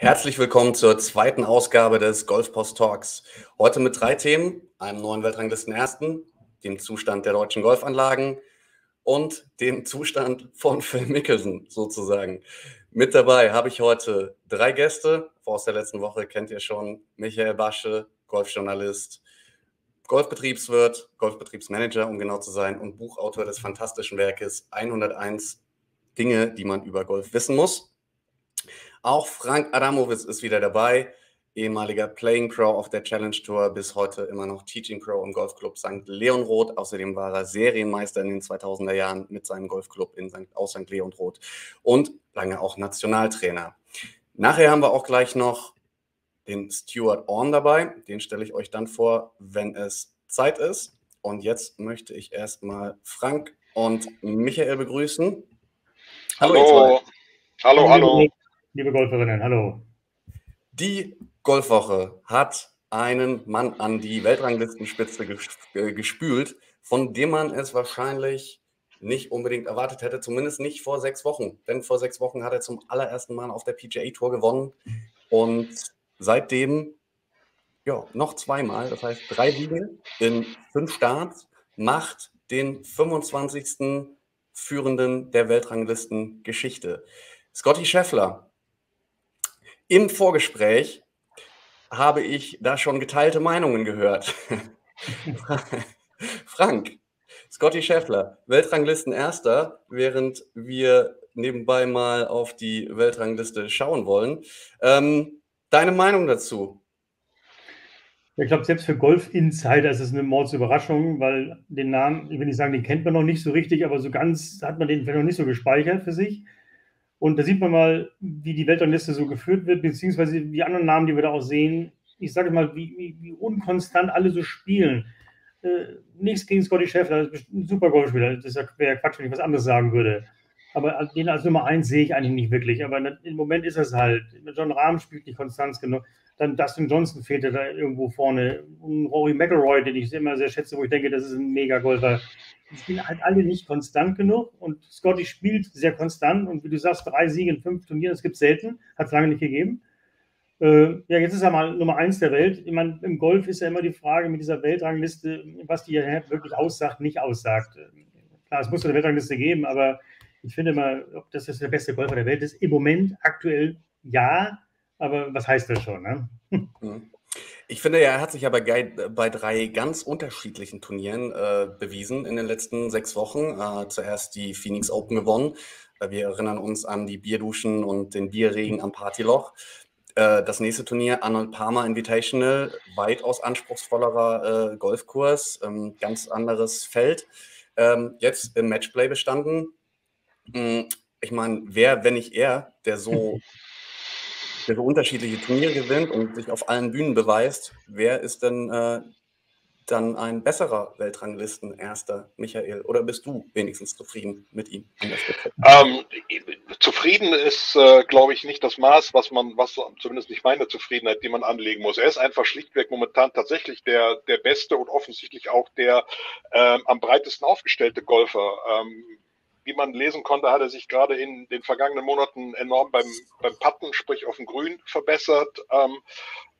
Herzlich willkommen zur zweiten Ausgabe des Golfpost Talks. Heute mit drei Themen, einem neuen Weltranglisten ersten, dem Zustand der deutschen Golfanlagen und dem Zustand von Phil Mickelson sozusagen. Mit dabei habe ich heute drei Gäste. Aus der letzten Woche kennt ihr schon Michael Basche, Golfjournalist, Golfbetriebswirt, Golfbetriebsmanager, um genau zu sein, und Buchautor des fantastischen Werkes 101 Dinge, die man über Golf wissen muss. Auch Frank Adamowitz ist wieder dabei, ehemaliger Playing Pro auf der Challenge Tour, bis heute immer noch Teaching Pro im Golfclub St. Leonroth. Außerdem war er Serienmeister in den 2000er Jahren mit seinem Golfclub in St. aus St. Leonroth und lange auch Nationaltrainer. Nachher haben wir auch gleich noch den Stuart Orn dabei. Den stelle ich euch dann vor, wenn es Zeit ist. Und jetzt möchte ich erstmal Frank und Michael begrüßen. Hallo. Hallo, hallo. hallo liebe Golferinnen, hallo. Die Golfwoche hat einen Mann an die Weltranglistenspitze äh, gespült, von dem man es wahrscheinlich nicht unbedingt erwartet hätte, zumindest nicht vor sechs Wochen. Denn vor sechs Wochen hat er zum allerersten Mal auf der PGA Tour gewonnen und seitdem ja, noch zweimal, das heißt drei Siege in fünf Starts, macht den 25. Führenden der Weltranglistengeschichte. Scotty Scheffler im Vorgespräch habe ich da schon geteilte Meinungen gehört. Frank, Scotty Scheffler, Weltranglisten Erster, während wir nebenbei mal auf die Weltrangliste schauen wollen. Ähm, deine Meinung dazu? Ich glaube, selbst für Golf-Insider ist es eine Mordsüberraschung, weil den Namen, ich will nicht sagen, den kennt man noch nicht so richtig, aber so ganz hat man den vielleicht noch nicht so gespeichert für sich. Und da sieht man mal, wie die Weltrangliste so geführt wird, beziehungsweise die anderen Namen, die wir da auch sehen. Ich sage mal, wie, wie, wie, unkonstant alle so spielen. Äh, nichts gegen Scotty Scheffler, ein super Golfspieler. Das wäre Quatsch, wenn ich was anderes sagen würde. Aber den als Nummer eins sehe ich eigentlich nicht wirklich. Aber im Moment ist es halt. John Rahm spielt nicht konstant genug. Dann Dustin Johnson fehlt da irgendwo vorne. Und Rory McElroy, den ich immer sehr schätze, wo ich denke, das ist ein Mega-Golfer die spielen halt alle nicht konstant genug und Scotty spielt sehr konstant und wie du sagst, drei Siege in fünf Turnieren, das gibt es selten, hat es lange nicht gegeben. Äh, ja, jetzt ist er mal Nummer eins der Welt. Ich meine, im Golf ist ja immer die Frage mit dieser Weltrangliste, was die ja wirklich aussagt, nicht aussagt. Klar, es muss eine Weltrangliste geben, aber ich finde mal, ob das der beste Golfer der Welt ist, im Moment aktuell ja, aber was heißt das schon? Ne? Mhm. Ich finde, er hat sich aber bei drei ganz unterschiedlichen Turnieren äh, bewiesen in den letzten sechs Wochen. Äh, zuerst die Phoenix Open gewonnen. Äh, wir erinnern uns an die Bierduschen und den Bierregen am Partyloch. Äh, das nächste Turnier, Arnold Palmer Invitational, weitaus anspruchsvollerer äh, Golfkurs, ähm, ganz anderes Feld. Ähm, jetzt im Matchplay bestanden. Hm, ich meine, wer, wenn nicht er, der so der so unterschiedliche Turniere gewinnt und sich auf allen Bühnen beweist, wer ist denn äh, dann ein besserer Weltranglisten-Erster, Michael? Oder bist du wenigstens zufrieden mit ihm? Ähm, zufrieden ist, äh, glaube ich, nicht das Maß, was man, was zumindest nicht meine Zufriedenheit, die man anlegen muss. Er ist einfach schlichtweg momentan tatsächlich der, der beste und offensichtlich auch der ähm, am breitesten aufgestellte Golfer. Ähm, wie man lesen konnte, hat er sich gerade in den vergangenen Monaten enorm beim, beim Patten, sprich auf dem Grün, verbessert. Ähm,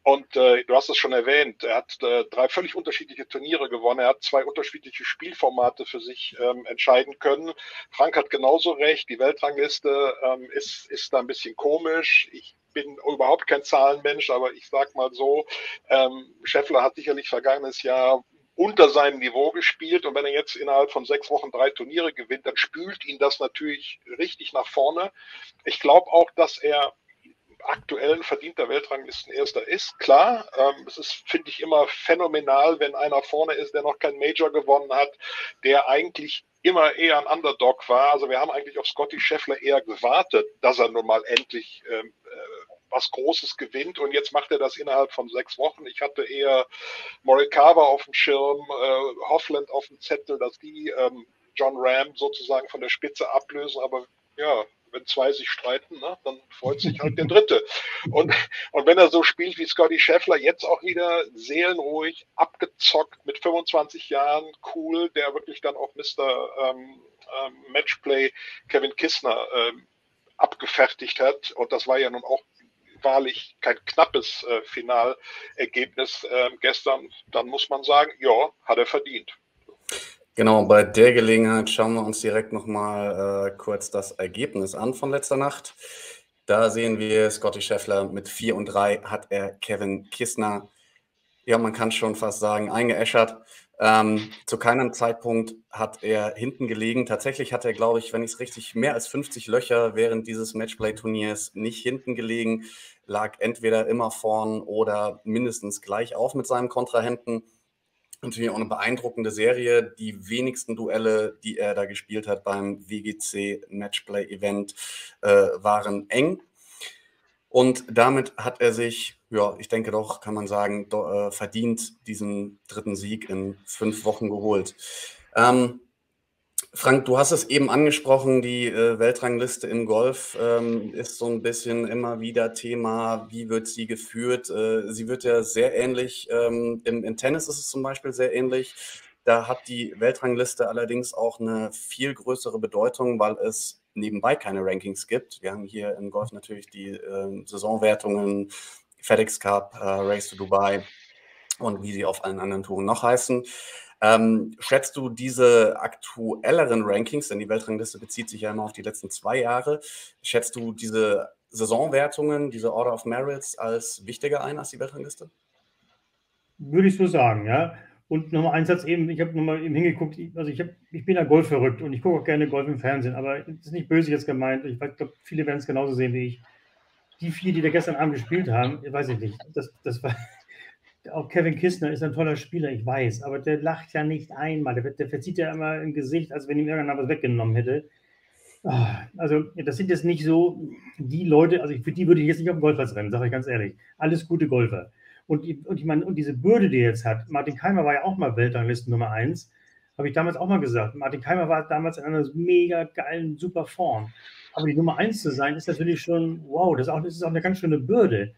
und äh, du hast es schon erwähnt, er hat äh, drei völlig unterschiedliche Turniere gewonnen. Er hat zwei unterschiedliche Spielformate für sich ähm, entscheiden können. Frank hat genauso recht. Die Weltrangliste ähm, ist, ist da ein bisschen komisch. Ich bin überhaupt kein Zahlenmensch, aber ich sag mal so, ähm, Scheffler hat sicherlich vergangenes Jahr unter seinem Niveau gespielt und wenn er jetzt innerhalb von sechs Wochen drei Turniere gewinnt, dann spült ihn das natürlich richtig nach vorne. Ich glaube auch, dass er aktuell ein verdienter Weltranglistenerster ist. Klar, ähm, es ist, finde ich, immer phänomenal, wenn einer vorne ist, der noch kein Major gewonnen hat, der eigentlich immer eher ein Underdog war. Also wir haben eigentlich auf Scotty Scheffler eher gewartet, dass er nun mal endlich ähm, äh, was Großes gewinnt und jetzt macht er das innerhalb von sechs Wochen. Ich hatte eher Morikawa auf dem Schirm, äh, Hoffland auf dem Zettel, dass die ähm, John Ram sozusagen von der Spitze ablösen, aber ja, wenn zwei sich streiten, ne, dann freut sich halt der Dritte. Und, und wenn er so spielt wie Scotty Scheffler, jetzt auch wieder seelenruhig, abgezockt mit 25 Jahren, cool, der wirklich dann auch Mr. Ähm, ähm, Matchplay Kevin Kissner ähm, abgefertigt hat. Und das war ja nun auch wahrlich kein knappes äh, Finalergebnis äh, gestern, dann muss man sagen, ja, hat er verdient. Genau, bei der Gelegenheit schauen wir uns direkt nochmal äh, kurz das Ergebnis an von letzter Nacht. Da sehen wir Scotty Scheffler mit 4 und 3 hat er Kevin Kistner, ja, man kann schon fast sagen, eingeäschert. Ähm, zu keinem Zeitpunkt hat er hinten gelegen. Tatsächlich hat er, glaube ich, wenn ich es richtig, mehr als 50 Löcher während dieses Matchplay-Turniers nicht hinten gelegen, lag entweder immer vorn oder mindestens gleich auf mit seinem Kontrahenten natürlich auch eine beeindruckende Serie. Die wenigsten Duelle, die er da gespielt hat beim WGC Matchplay Event, äh, waren eng. Und damit hat er sich, ja, ich denke doch, kann man sagen, do, äh, verdient diesen dritten Sieg in fünf Wochen geholt. Ähm, Frank, du hast es eben angesprochen, die äh, Weltrangliste im Golf ähm, ist so ein bisschen immer wieder Thema. Wie wird sie geführt? Äh, sie wird ja sehr ähnlich, ähm, im, im, Tennis ist es zum Beispiel sehr ähnlich. Da hat die Weltrangliste allerdings auch eine viel größere Bedeutung, weil es nebenbei keine Rankings gibt. Wir haben hier im Golf natürlich die äh, Saisonwertungen, FedEx Cup, äh, Race to Dubai und wie sie auf allen anderen Touren noch heißen. Ähm, schätzt du diese aktuelleren Rankings, denn die Weltrangliste bezieht sich ja immer auf die letzten zwei Jahre, schätzt du diese Saisonwertungen, diese Order of Merits als wichtiger ein als die Weltrangliste? Würde ich so sagen, ja. Und nochmal ein Satz eben, ich habe nochmal eben hingeguckt, also ich, hab, ich bin ja Golf verrückt und ich gucke auch gerne Golf im Fernsehen, aber das ist nicht böse jetzt gemeint, ich glaube, viele werden es genauso sehen wie ich. Die vier, die da gestern Abend gespielt haben, weiß ich nicht, das, das war, auch Kevin Kistner ist ein toller Spieler, ich weiß, aber der lacht ja nicht einmal. Der, der verzieht ja immer im Gesicht, als wenn ihm irgendeiner was weggenommen hätte. Ah, also, das sind jetzt nicht so die Leute, also für die würde ich jetzt nicht auf dem Golfplatz rennen, sage ich ganz ehrlich. Alles gute Golfer. Und, und ich meine, und diese Bürde, die er jetzt hat, Martin Keimer war ja auch mal Weltranglisten Nummer 1, habe ich damals auch mal gesagt. Martin Keimer war damals in einer mega geilen, super Form. Aber die Nummer 1 zu sein, ist natürlich schon, wow, das ist auch, das ist auch eine ganz schöne Bürde.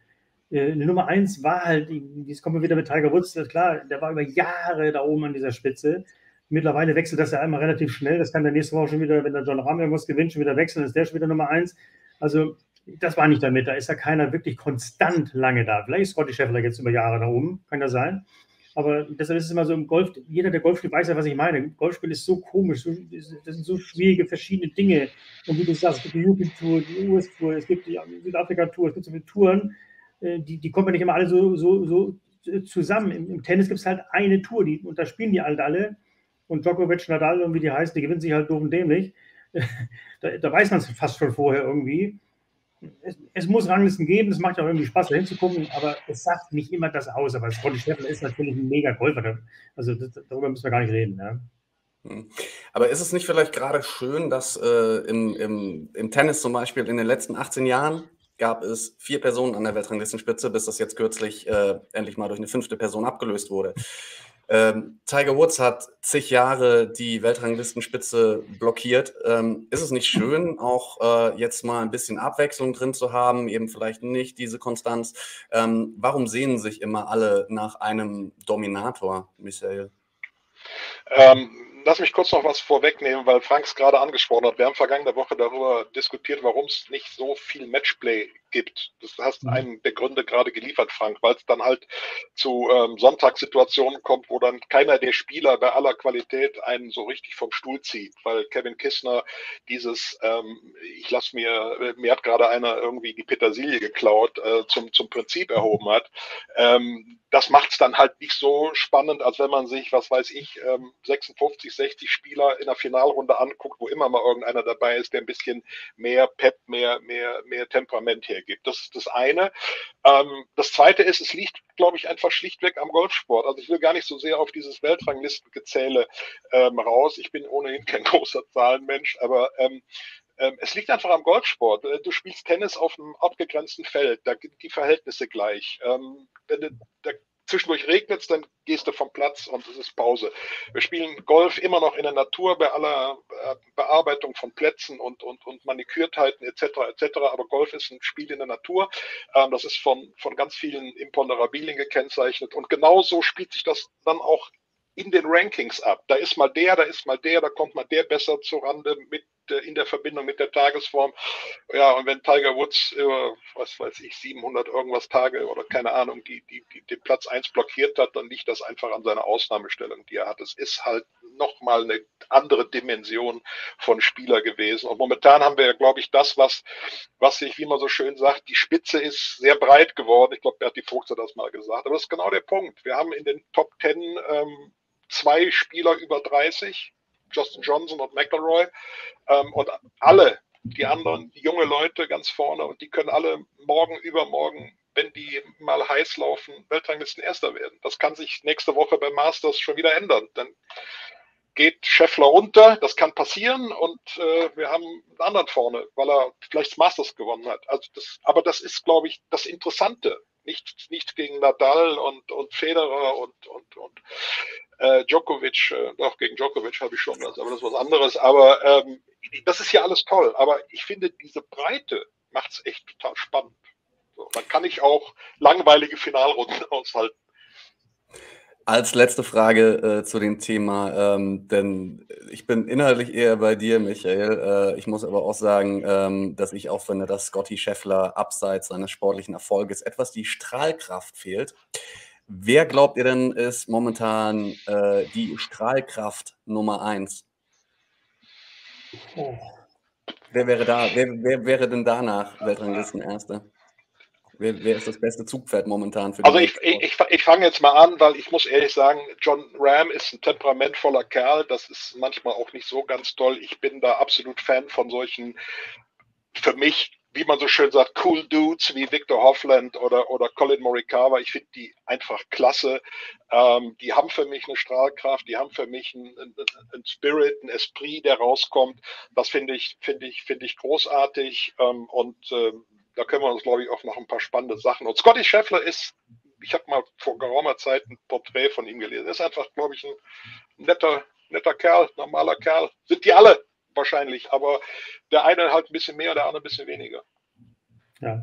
Äh, die Nummer eins war halt, jetzt kommen wir wieder mit Tiger Woods, klar, der war über Jahre da oben an dieser Spitze. Mittlerweile wechselt das ja einmal relativ schnell. Das kann der nächste Woche schon wieder, wenn der John Rahm irgendwas gewinnt, schon wieder wechseln, ist der schon wieder Nummer eins. Also, das war nicht damit. Da ist ja keiner wirklich konstant lange da. Vielleicht ist Scotty Scheffler jetzt über Jahre da oben, kann das sein. Aber deshalb ist es immer so im Golf, jeder, der Golf spielt, weiß ja, was ich meine. Golfspiel ist so komisch, so, das sind so schwierige, verschiedene Dinge. Und wie du sagst, es gibt die European-Tour, die US-Tour, es gibt die Südafrika-Tour, es gibt so viele Touren. Äh, die, die kommen ja nicht immer alle so, so, so zusammen. Im, Im, Tennis gibt es halt eine Tour, die, und da spielen die halt alle. Und Djokovic, Nadal und wie die heißen, die gewinnen sich halt doof und dämlich. da, da weiß man es fast schon vorher irgendwie. Es, es, muss Ranglisten geben, es macht ja auch irgendwie Spaß, da hinzugucken, aber es sagt nicht immer das aus. Aber Scotty Scheffler ist natürlich ein mega Golfer. Also das, darüber müssen wir gar nicht reden. Hm. Aber ist es nicht vielleicht gerade schön, dass äh, im, im, im Tennis zum Beispiel in den letzten 18 Jahren gab es vier Personen an der Weltranglistenspitze, bis das jetzt kürzlich äh, endlich mal durch eine fünfte Person abgelöst wurde. Ähm, Tiger Woods hat zig Jahre die Weltranglistenspitze blockiert. Ähm, ist es nicht schön, auch äh, jetzt mal ein bisschen Abwechslung drin zu haben, eben vielleicht nicht diese Konstanz? Ähm, warum sehen sich immer alle nach einem Dominator, Michael? Ähm, lass mich kurz noch was vorwegnehmen, weil Frank es gerade angesprochen hat. Wir haben vergangene Woche darüber diskutiert, warum es nicht so viel Matchplay gibt. Das hast mhm. einen der Gründe gerade geliefert, Frank, weil es dann halt zu ähm, Sonntagssituationen kommt, wo dann keiner der Spieler bei aller Qualität einen so richtig vom Stuhl zieht, weil Kevin Kissner dieses, ähm, ich lasse mir, mir hat gerade einer irgendwie die Petersilie geklaut, äh, zum, zum Prinzip erhoben hat. Ähm, das macht es dann halt nicht so spannend, als wenn man sich, was weiß ich, 56, ähm, 60 Spieler in der Finalrunde anguckt, wo immer mal irgendeiner dabei ist, der ein bisschen mehr Pep, mehr, mehr, mehr Temperament hergibt. Das ist das eine. Ähm, das zweite ist, es liegt, glaube ich, einfach schlichtweg am Golfsport. Also ich will gar nicht so sehr auf dieses Weltranglistengezähle ähm, raus. Ich bin ohnehin kein großer Zahlenmensch, aber ähm, ähm, es liegt einfach am Golfsport. Äh, du spielst Tennis auf einem abgegrenzten Feld, da sind die Verhältnisse gleich. Ähm, da zwischendurch regnet es, dann gehst du vom Platz und es ist Pause. Wir spielen Golf immer noch in der Natur bei aller äh, Bearbeitung von Plätzen und, und, und Manikürtheiten etc. etc. Aber Golf ist ein Spiel in der Natur. Ähm, das ist von, von ganz vielen Imponderabilien gekennzeichnet. Und genauso spielt sich das dann auch in den Rankings ab. Da ist mal der, da ist mal der, da kommt mal der besser zurande mit in der Verbindung mit der Tagesform. Ja, und wenn Tiger Woods über, was weiß ich, 700 irgendwas Tage oder keine Ahnung, die, die, die den Platz 1 blockiert hat, dann liegt das einfach an seiner Ausnahmestellung, die er hat. Es ist halt nochmal eine andere Dimension von Spieler gewesen. Und momentan haben wir ja, glaube ich, das, was, was sich, wie man so schön sagt, die Spitze ist sehr breit geworden. Ich glaube, Berti Vogt hat das mal gesagt. Aber das ist genau der Punkt. Wir haben in den Top 10 ähm, zwei Spieler über 30, Justin Johnson und McElroy. Ähm, und alle, die anderen, die junge Leute ganz vorne, und die können alle morgen, übermorgen, wenn die mal heiß laufen, Weltranglisten Erster werden. Das kann sich nächste Woche beim Masters schon wieder ändern. Dann geht Scheffler unter, das kann passieren und äh, wir haben einen anderen vorne, weil er vielleicht das Masters gewonnen hat. Also das, aber das ist, glaube ich, das Interessante. Nicht, nicht gegen Nadal und, und Federer und, und, und äh, Djokovic, äh, doch gegen Djokovic habe ich schon was, aber das ist was anderes. Aber ähm, das ist ja alles toll. Aber ich finde, diese Breite macht es echt total spannend. So, dann kann ich auch langweilige Finalrunden aushalten. Als letzte Frage äh, zu dem Thema, ähm, denn ich bin inhaltlich eher bei dir, Michael. Äh, ich muss aber auch sagen, ähm, dass ich auch finde, dass Scotty Scheffler abseits seines sportlichen Erfolges etwas die Strahlkraft fehlt. Wer glaubt ihr denn ist momentan äh, die Strahlkraft Nummer eins? Oh. Wer wäre da? Wer, wer wäre denn danach Weltranglisten Erster? Wer, wer, ist das beste Zugpferd momentan für Also ich, ich, ich fange jetzt mal an, weil ich muss ehrlich sagen, John Ram ist ein temperamentvoller Kerl. Das ist manchmal auch nicht so ganz toll. Ich bin da absolut Fan von solchen für mich wie man so schön sagt, cool Dudes wie Victor Hoffland oder, oder Colin Morikawa. Ich finde die einfach klasse. Ähm, die haben für mich eine Strahlkraft, die haben für mich einen, einen Spirit, einen Esprit, der rauskommt. Das finde ich, finde ich, finde ich großartig. Ähm, und ähm, da können wir uns, glaube ich, auch noch ein paar spannende Sachen. Und Scotty Scheffler ist, ich habe mal vor geraumer Zeit ein Porträt von ihm gelesen. Er ist einfach, glaube ich, ein netter, netter Kerl, normaler Kerl. Sind die alle wahrscheinlich, aber der eine halt ein bisschen mehr, der andere ein bisschen weniger. Ja.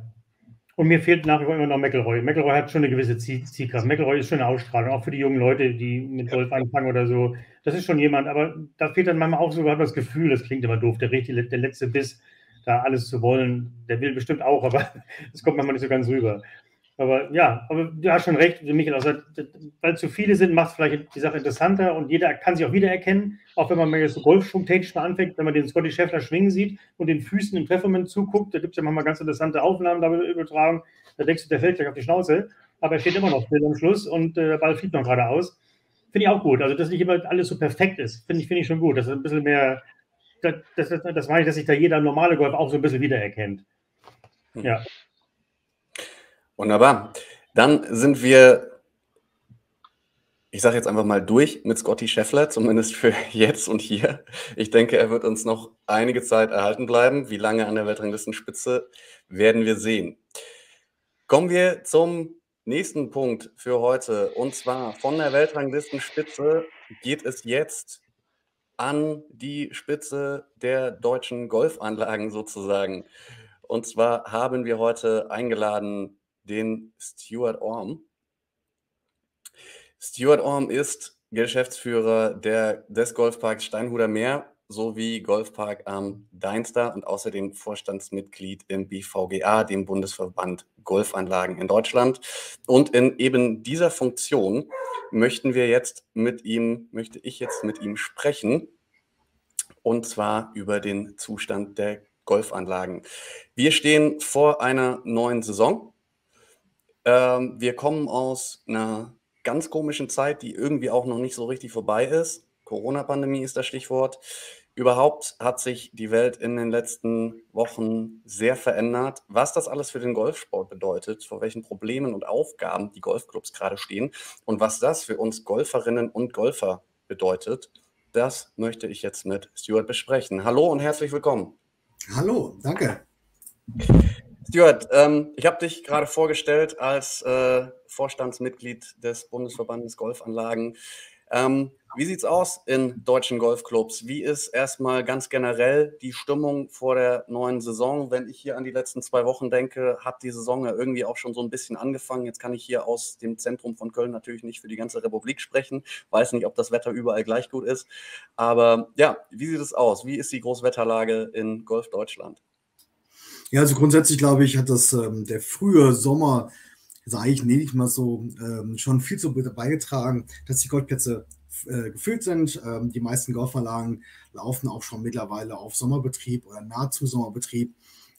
Und mir fehlt nach wie vor immer noch McElroy. McElroy hat schon eine gewisse Zielkraft. McElroy ist schon eine Ausstrahlung, auch für die jungen Leute, die mit Golf anfangen oder so. Das ist schon jemand, aber da fehlt dann manchmal auch so das Gefühl, das klingt immer doof, der, der letzte Biss, da alles zu wollen, der will bestimmt auch, aber das kommt manchmal nicht so ganz rüber. Aber ja, aber du hast schon recht, Michael, also, weil zu viele sind, macht es vielleicht die Sache interessanter und jeder kann sich auch wiedererkennen, auch wenn man mal jetzt so Golfschwungtechnisch mal anfängt, wenn man den Scotty Scheffler schwingen sieht und den Füßen im Trefferment zuguckt, da gibt es ja manchmal ganz interessante Aufnahmen da übertragen, da denkst du, der fällt gleich auf die Schnauze, aber er steht immer noch still am Schluss und äh, der Ball fliegt noch geradeaus. Finde ich auch gut, also dass nicht immer alles so perfekt ist, finde ich, finde ich schon gut, dass es ein bisschen mehr, das, das, das meine ich, dass sich da jeder normale Golf auch so ein bisschen wiedererkennt. Hm. Ja. Wunderbar. Dann sind wir, ich sage jetzt einfach mal durch mit Scotty Scheffler, zumindest für jetzt und hier. Ich denke, er wird uns noch einige Zeit erhalten bleiben. Wie lange an der Weltranglistenspitze werden wir sehen. Kommen wir zum nächsten Punkt für heute. Und zwar von der Weltranglistenspitze geht es jetzt an die Spitze der deutschen Golfanlagen sozusagen. Und zwar haben wir heute eingeladen den Stuart Orm. Stuart Orm ist Geschäftsführer der, des Golfparks Steinhuder Meer sowie Golfpark am Deinster und außerdem Vorstandsmitglied im BVGA, dem Bundesverband Golfanlagen in Deutschland. Und in eben dieser Funktion möchten wir jetzt mit ihm, möchte ich jetzt mit ihm sprechen, und zwar über den Zustand der Golfanlagen. Wir stehen vor einer neuen Saison. Ähm, wir kommen aus einer ganz komischen Zeit, die irgendwie auch noch nicht so richtig vorbei ist. Corona-Pandemie ist das Stichwort. Überhaupt hat sich die Welt in den letzten Wochen sehr verändert. Was das alles für den Golfsport bedeutet, vor welchen Problemen und Aufgaben die Golfclubs gerade stehen und was das für uns Golferinnen und Golfer bedeutet, das möchte ich jetzt mit Stuart besprechen. Hallo und herzlich willkommen. Hallo, danke. Stuart, ähm, ich habe dich gerade vorgestellt als äh, Vorstandsmitglied des Bundesverbandes Golfanlagen. Ähm, wie sieht's aus in deutschen Golfclubs? Wie ist erstmal ganz generell die Stimmung vor der neuen Saison? Wenn ich hier an die letzten zwei Wochen denke, hat die Saison ja irgendwie auch schon so ein bisschen angefangen. Jetzt kann ich hier aus dem Zentrum von Köln natürlich nicht für die ganze Republik sprechen. Weiß nicht, ob das Wetter überall gleich gut ist. Aber ja, wie sieht es aus? Wie ist die Großwetterlage in Golf Deutschland? Ja, also grundsätzlich glaube ich, hat das ähm, der frühe Sommer, sage ich, nenne ich mal so, ähm, schon viel zu beigetragen, dass die Golfplätze äh, gefüllt sind. Ähm, die meisten Golfanlagen laufen auch schon mittlerweile auf Sommerbetrieb oder nahezu Sommerbetrieb.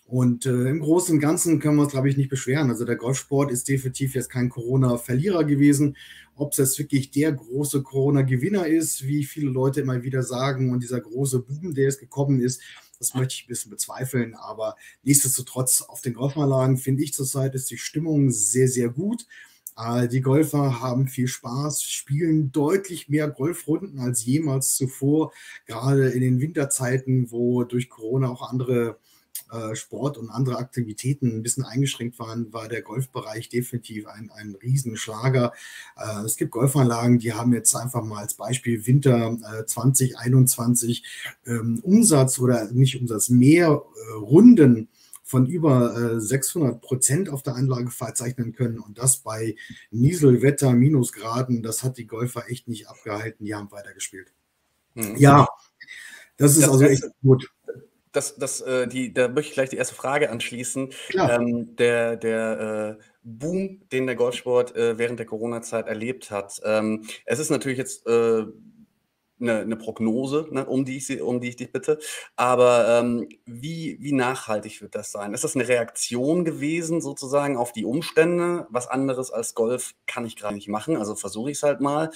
Und äh, im Großen und Ganzen können wir uns, glaube ich, nicht beschweren. Also der Golfsport ist definitiv jetzt kein Corona-Verlierer gewesen. Ob es jetzt wirklich der große Corona-Gewinner ist, wie viele Leute immer wieder sagen, und dieser große Boom, der jetzt gekommen ist, das möchte ich ein bisschen bezweifeln. Aber nichtsdestotrotz, auf den Golfanlagen finde ich zurzeit ist die Stimmung sehr, sehr gut. Äh, die Golfer haben viel Spaß, spielen deutlich mehr Golfrunden als jemals zuvor, gerade in den Winterzeiten, wo durch Corona auch andere äh, Sport und andere Aktivitäten ein bisschen eingeschränkt waren, war der Golfbereich definitiv ein, ein Riesenschlager. Äh, es gibt Golfanlagen, die haben jetzt einfach mal als Beispiel Winter 2021 ähm, Umsatz oder nicht Umsatz, mehr Runden von über 600 äh, Prozent auf der Anlage verzeichnen können und das bei Nieselwetter, Minusgraden, das hat die Golfer echt nicht abgehalten, die haben weitergespielt. Mhm. Ja, das ist das also echt gut. Das, das, äh, die, da möchte ich gleich die erste Frage anschließen. Ähm, der der äh, Boom, den der Golfsport äh, während der Corona-Zeit erlebt hat. Ähm, es ist natürlich jetzt äh, eine, eine Prognose, ne, um, die ich, um die ich dich bitte. Aber ähm, wie, wie nachhaltig wird das sein? Ist das eine Reaktion gewesen sozusagen auf die Umstände? Was anderes als Golf kann ich gerade nicht machen, also versuche ich es halt mal.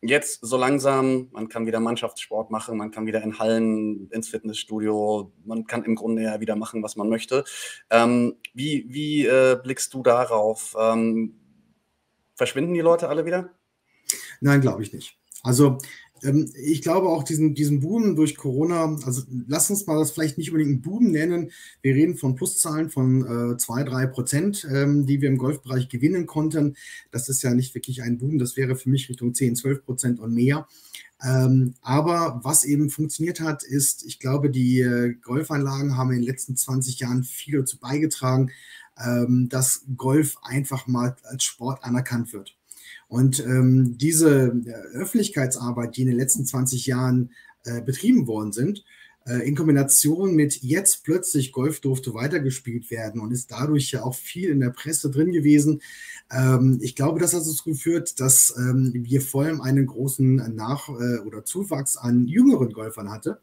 Jetzt so langsam, man kann wieder Mannschaftssport machen, man kann wieder in Hallen, ins Fitnessstudio, man kann im Grunde ja wieder machen, was man möchte. Ähm, wie wie äh, blickst du darauf? Ähm, verschwinden die Leute alle wieder? Nein, glaube ich nicht. Also ähm, ich glaube auch diesen, diesen Boom durch Corona, also lass uns mal das vielleicht nicht unbedingt einen Boom nennen. Wir reden von Pluszahlen von äh, 2, 3 Prozent, ähm, die wir im Golfbereich gewinnen konnten. Das ist ja nicht wirklich ein Boom, das wäre für mich Richtung 10, 12 Prozent und mehr. Ähm, aber was eben funktioniert hat, ist, ich glaube, die äh, Golfanlagen haben in den letzten 20 Jahren viel dazu beigetragen, ähm, dass Golf einfach mal als Sport anerkannt wird. Und ähm, diese äh, Öffentlichkeitsarbeit, die in den letzten 20 Jahren äh, betrieben worden sind, äh, in Kombination mit jetzt plötzlich Golf durfte weitergespielt werden und ist dadurch ja auch viel in der Presse drin gewesen. Ähm, ich glaube, das hat dazu geführt, dass ähm, wir vor allem einen großen Nach- äh, oder Zuwachs an jüngeren Golfern hatte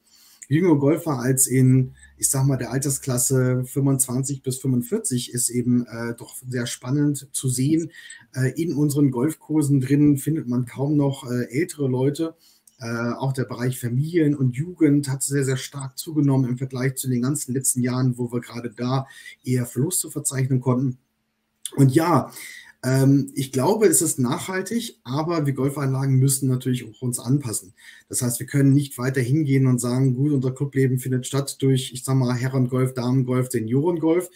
jüngere Golfer als in, ich sag mal, der Altersklasse 25 bis 45 ist eben äh, doch sehr spannend zu sehen. Äh, in unseren Golfkursen drin findet man kaum noch äh, ältere Leute. Äh, auch der Bereich Familien und Jugend hat sehr, sehr stark zugenommen im Vergleich zu den ganzen letzten Jahren, wo wir gerade da eher Verluste verzeichnen konnten. Und ja, ähm, ich glaube, es ist nachhaltig, aber wir Golfanlagen müssen natürlich auch uns anpassen. Das heißt, wir können nicht weiter hingehen und sagen, gut, unser Clubleben findet statt durch, ich sag mal, Herrengolf, Damengolf, Seniorengolf,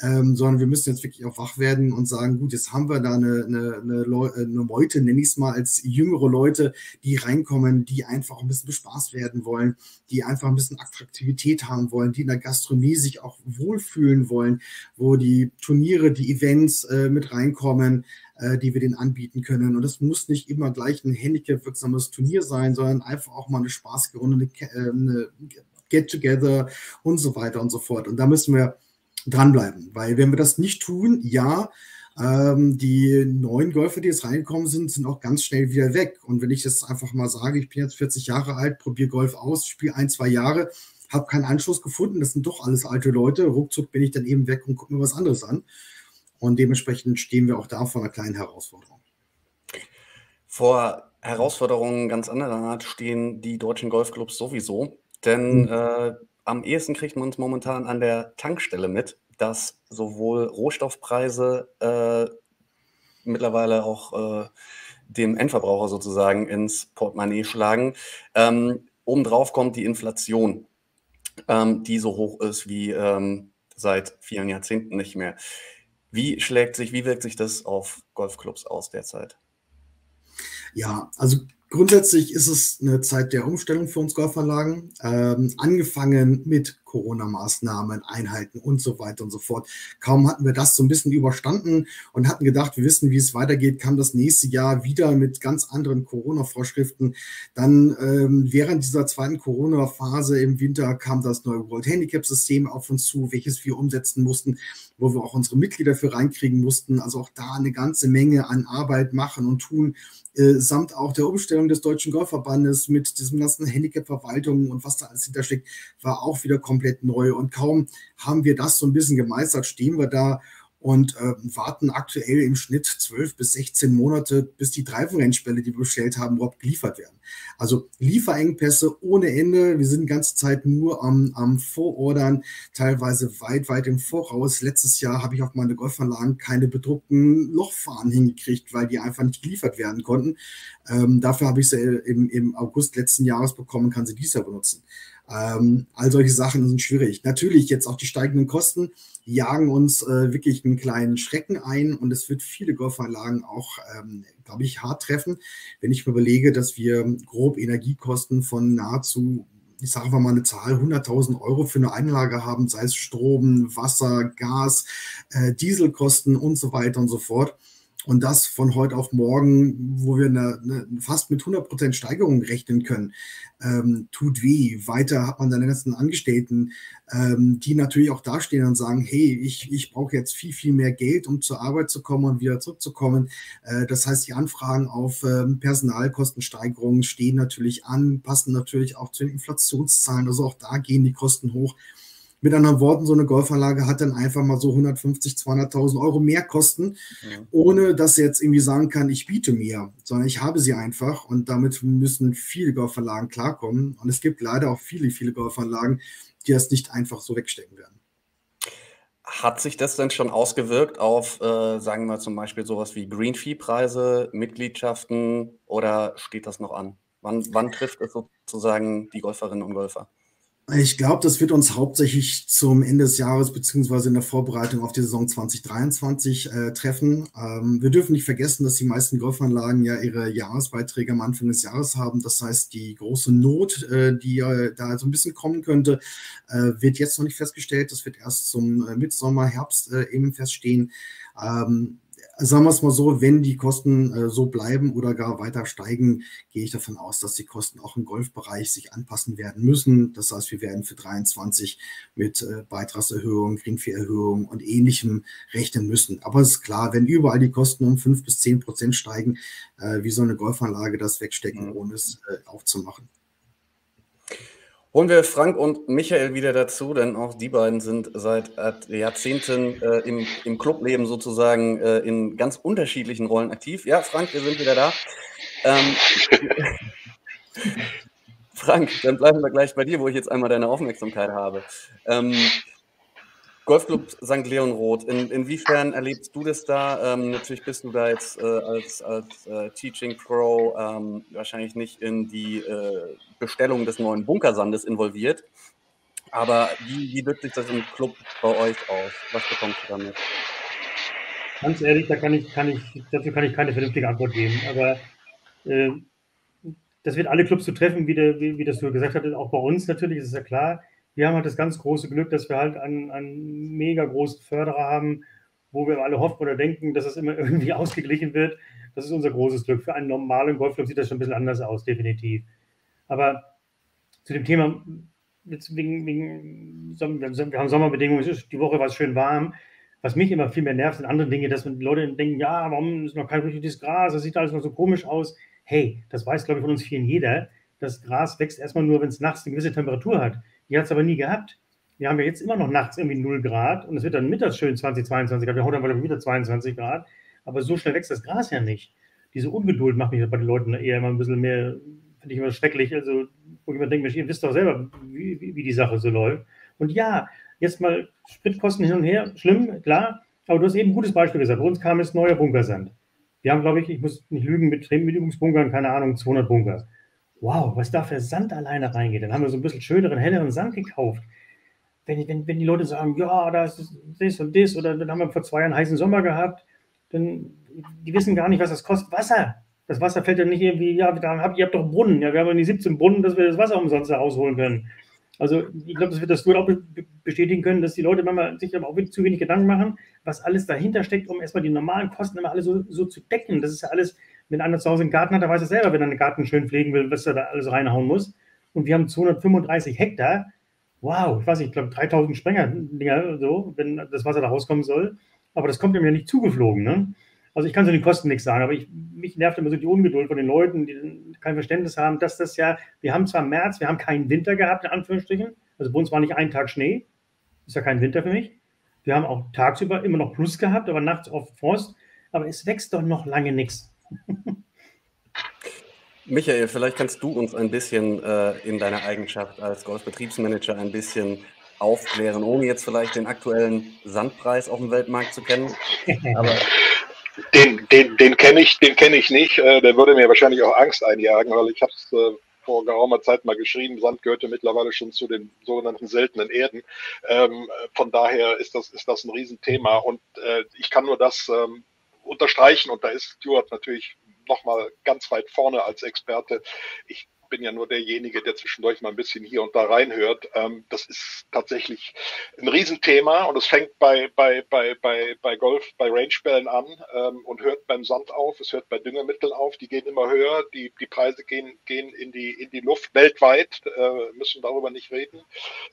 ähm, sondern wir müssen jetzt wirklich auch wach werden und sagen, gut, jetzt haben wir da eine, eine, eine, eine Meute, nenne ich es mal, als jüngere Leute, die reinkommen, die einfach ein bisschen bespaßt werden wollen, die einfach ein bisschen Attraktivität haben wollen, die in der Gastronomie sich auch wohlfühlen wollen, wo die Turniere, die Events äh, mit reinkommen, äh, die wir denen anbieten können. Und es muss nicht immer gleich ein handicap-wirksames Turnier sein, sondern einfach auch mal eine spaßige Runde, eine, äh, eine Get-Together und so weiter und so fort. Und da müssen wir dranbleiben. Weil wenn wir das nicht tun, ja, ähm, die neuen Golfer, die jetzt reingekommen sind, sind auch ganz schnell wieder weg. Und wenn ich jetzt einfach mal sage, ich bin jetzt 40 Jahre alt, probiere Golf aus, spiele ein, zwei Jahre, habe keinen Anschluss gefunden, das sind doch alles alte Leute, ruckzuck bin ich dann eben weg und gucke mir was anderes an. Und dementsprechend stehen wir auch da vor einer kleinen Herausforderung. Vor Herausforderungen ganz anderer Art stehen die deutschen Golfclubs sowieso. Denn mhm. äh, am ehesten kriegt man es momentan an der Tankstelle mit, dass sowohl Rohstoffpreise äh, mittlerweile auch äh, dem Endverbraucher sozusagen ins Portemonnaie schlagen. Ähm, obendrauf kommt die Inflation, ähm, die so hoch ist wie ähm, seit vielen Jahrzehnten nicht mehr. Wie schlägt sich, wie wirkt sich das auf Golfclubs aus derzeit? Ja, also Grundsätzlich ist es eine Zeit der Umstellung für uns Golfanlagen, ähm, angefangen mit Corona-Maßnahmen, Einhalten und so weiter und so fort. Kaum hatten wir das so ein bisschen überstanden und hatten gedacht, wir wissen, wie es weitergeht, kam das nächste Jahr wieder mit ganz anderen Corona-Vorschriften. Dann ähm, während dieser zweiten Corona-Phase im Winter kam das neue World Handicap-System auf uns zu, welches wir umsetzen mussten, wo wir auch unsere Mitglieder für reinkriegen mussten. Also auch da eine ganze Menge an Arbeit machen und tun äh, samt auch der Umstellung des Deutschen Golfverbandes mit diesem ganzen Handicap-Verwaltung und was da alles hintersteckt, war auch wieder komplett neu. Und kaum haben wir das so ein bisschen gemeistert, stehen wir da und äh, warten aktuell im Schnitt 12 bis 16 Monate, bis die Dreifenrennspelle, die wir bestellt haben, überhaupt geliefert werden. Also Lieferengpässe ohne Ende. Wir sind die ganze Zeit nur am, am Vorordern, teilweise weit, weit im Voraus. Letztes Jahr habe ich auf meine Golfanlagen keine bedruckten Lochfahnen hingekriegt, weil die einfach nicht geliefert werden konnten. Ähm, dafür habe ich sie im, im August letzten Jahres bekommen, kann sie dies Jahr benutzen. Ähm, all solche Sachen sind schwierig. Natürlich jetzt auch die steigenden Kosten jagen uns äh, wirklich einen kleinen Schrecken ein und es wird viele Golfanlagen auch, ähm, glaube ich, hart treffen. Wenn ich mir überlege, dass wir grob Energiekosten von nahezu ich sage mal eine Zahl, 100.000 Euro für eine Einlage haben, sei es Strom, Wasser, Gas, äh, Dieselkosten und so weiter und so fort. Und das von heute auf morgen, wo wir eine, eine fast mit 100% Steigerung rechnen können, ähm, tut weh. Weiter hat man dann den ganzen Angestellten, ähm, die natürlich auch dastehen und sagen, hey, ich, ich brauche jetzt viel, viel mehr Geld, um zur Arbeit zu kommen und wieder zurückzukommen. Äh, das heißt, die Anfragen auf ähm, Personalkostensteigerungen stehen natürlich an, passen natürlich auch zu den Inflationszahlen. Also auch da gehen die Kosten hoch. Mit anderen Worten, so eine Golfanlage hat dann einfach mal so 150, 200.000 Euro mehr Kosten, ja. ohne dass sie jetzt irgendwie sagen kann, ich biete mehr, sondern ich habe sie einfach und damit müssen viele Golfanlagen klarkommen. Und es gibt leider auch viele, viele Golfanlagen, die das nicht einfach so wegstecken werden. Hat sich das denn schon ausgewirkt auf, äh, sagen wir zum Beispiel sowas wie Green Fee Preise, Mitgliedschaften oder steht das noch an? Wann, wann trifft es sozusagen die Golferinnen und Golfer? Ich glaube, das wird uns hauptsächlich zum Ende des Jahres beziehungsweise in der Vorbereitung auf die Saison 2023 äh, treffen. Ähm, wir dürfen nicht vergessen, dass die meisten Golfanlagen ja ihre Jahresbeiträge am Anfang des Jahres haben. Das heißt, die große Not, äh, die äh, da so ein bisschen kommen könnte, äh, wird jetzt noch nicht festgestellt. Das wird erst zum äh, Mitsommer, Herbst äh, eben feststehen. Ähm, sagen wir es mal so, wenn die Kosten äh, so bleiben oder gar weiter steigen, gehe ich davon aus, dass die Kosten auch im Golfbereich sich anpassen werden müssen. Das heißt, wir werden für 23 mit äh, Beitragserhöhung, Greenfee-Erhöhung und ähnlichem rechnen müssen. Aber es ist klar, wenn überall die Kosten um fünf bis zehn Prozent steigen, äh, wie so eine Golfanlage das wegstecken, mhm. ohne es äh, aufzumachen. Holen wir Frank und Michael wieder dazu, denn auch die beiden sind seit Jahrzehnten äh, im, im Clubleben sozusagen äh, in ganz unterschiedlichen Rollen aktiv. Ja, Frank, wir sind wieder da. Ähm, Frank, dann bleiben wir gleich bei dir, wo ich jetzt einmal deine Aufmerksamkeit habe. Ähm, Golfclub St. Leon Roth, in, inwiefern erlebst du das da? Ähm, natürlich bist du da jetzt äh, als, als äh, Teaching Pro ähm, wahrscheinlich nicht in die äh, Bestellung des neuen Bunkersandes involviert. Aber wie, wie wirkt sich das im Club bei euch aus? Was bekommst du damit? Ganz ehrlich, da kann ich, kann ich, dazu kann ich keine vernünftige Antwort geben. Aber äh, das wird alle Clubs zu treffen, wie, der, wie, wie das du gesagt hattest, auch bei uns natürlich, ist ja klar wir haben halt das ganz große Glück, dass wir halt einen, einen mega großen Förderer haben, wo wir alle hoffen oder denken, dass es immer irgendwie ausgeglichen wird. Das ist unser großes Glück. Für einen normalen Golfclub sieht das schon ein bisschen anders aus, definitiv. Aber zu dem Thema, jetzt wegen, wegen wir haben Sommerbedingungen, die Woche war es schön warm. Was mich immer viel mehr nervt, sind andere Dinge, dass die Leute denken, ja, warum ist noch kein richtiges Gras, das sieht alles noch so komisch aus. Hey, das weiß, glaube ich, von uns vielen jeder. Das Gras wächst erstmal nur, wenn es nachts eine gewisse Temperatur hat. Die hat es aber nie gehabt. Wir haben ja jetzt immer noch nachts irgendwie 0 Grad und es wird dann mittags schön 20, 22 Grad. Wir hauen dann wieder 22 Grad. Aber so schnell wächst das Gras ja nicht. Diese Ungeduld macht mich bei den Leuten eher immer ein bisschen mehr, finde ich immer schrecklich. Also, wo ich mir denke, ihr wisst doch selber, wie, wie, wie die Sache so läuft. Und ja, jetzt mal Spritkosten hin und her, schlimm, klar. Aber du hast eben ein gutes Beispiel gesagt. Bei uns kam jetzt neuer Bunkersand. Wir haben, glaube ich, ich muss nicht lügen, mit Übungsbunkern, keine Ahnung, 200 Bunker wow, was da für Sand alleine reingeht. Dann haben wir so ein bisschen schöneren, helleren Sand gekauft. Wenn, wenn, wenn die Leute sagen, ja, da ist das und das, oder dann haben wir vor zwei Jahren einen heißen Sommer gehabt, dann die wissen gar nicht, was das kostet. Wasser. Das Wasser fällt ja nicht irgendwie, ja, da habt, ihr habt doch Brunnen, ja, wir haben ja nicht 17 Brunnen, dass wir das Wasser umsonst herausholen können. Also ich glaube, das wird das auch bestätigen können, dass die Leute manchmal sich aber auch zu wenig Gedanken machen, was alles dahinter steckt, um erstmal die normalen Kosten immer alle so, so zu decken. Das ist ja alles, wenn einer zu Hause einen Garten hat, der weiß er selber, wenn er einen Garten schön pflegen will, was er da alles reinhauen muss. Und wir haben 235 Hektar. Wow, ich weiß nicht, ich glaube 3000 Sprenger, so, wenn das Wasser da rauskommen soll. Aber das kommt ihm ja nicht zugeflogen. Ne? Also ich kann zu den Kosten nichts sagen, aber ich, mich nervt immer so die Ungeduld von den Leuten, die kein Verständnis haben, dass das ja, wir haben zwar März, wir haben keinen Winter gehabt, in Anführungsstrichen. Also bei uns war nicht ein Tag Schnee. Ist ja kein Winter für mich. Wir haben auch tagsüber immer noch Plus gehabt, aber nachts oft Frost. Aber es wächst doch noch lange nichts. Michael, vielleicht kannst du uns ein bisschen äh, in deiner Eigenschaft als Golfbetriebsmanager ein bisschen aufklären, ohne jetzt vielleicht den aktuellen Sandpreis auf dem Weltmarkt zu kennen. Aber den, den, den kenne ich, den kenne ich nicht. Äh, der würde mir wahrscheinlich auch Angst einjagen, weil ich habe es äh, vor geraumer Zeit mal geschrieben. Sand gehörte mittlerweile schon zu den sogenannten seltenen Erden. Ähm, von daher ist das, ist das ein Riesenthema und äh, ich kann nur das ähm, unterstreichen und da ist Stuart natürlich nochmal ganz weit vorne als Experte. Ich bin ja nur derjenige, der zwischendurch mal ein bisschen hier und da reinhört. Ähm, das ist tatsächlich ein Riesenthema und es fängt bei, bei, bei, bei, bei Golf, bei Rangebällen an ähm, und hört beim Sand auf, es hört bei Düngemitteln auf, die gehen immer höher, die, die Preise gehen, gehen in, die, in die Luft weltweit, äh, müssen darüber nicht reden.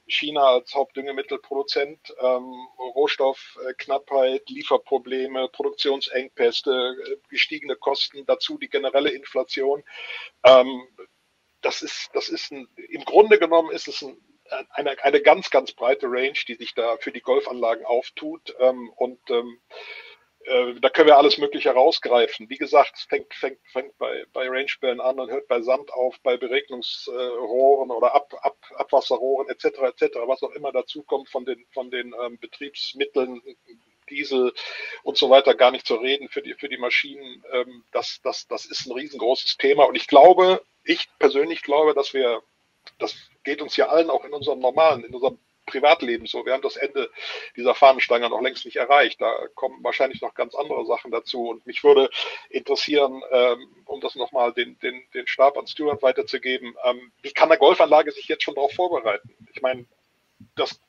China als Hauptdüngemittelproduzent, ähm, Rohstoffknappheit, Lieferprobleme, Produktionsengpässe, gestiegene Kosten, dazu die generelle Inflation. Ähm, das ist, das ist ein, im Grunde genommen ist es ein, eine, eine ganz, ganz breite Range, die sich da für die Golfanlagen auftut. Ähm, und ähm, äh, da können wir alles Mögliche herausgreifen. Wie gesagt, es fängt, fängt, fängt bei, bei Rangebällen an und hört bei Sand auf, bei Beregnungsrohren oder Ab, Ab, Abwasserrohren etc. etc. Was auch immer dazukommt von den, von den ähm, Betriebsmitteln, Diesel und so weiter gar nicht zu reden für die, für die Maschinen. Ähm, das, das, das ist ein riesengroßes Thema. Und ich glaube, ich persönlich glaube, dass wir, das geht uns ja allen auch in unserem normalen, in unserem Privatleben so. Wir haben das Ende dieser Fahnenstange noch längst nicht erreicht. Da kommen wahrscheinlich noch ganz andere Sachen dazu. Und mich würde interessieren, ähm, um das nochmal den, den, den Stab an Stuart weiterzugeben, ähm, wie kann eine Golfanlage sich jetzt schon darauf vorbereiten? Ich meine, das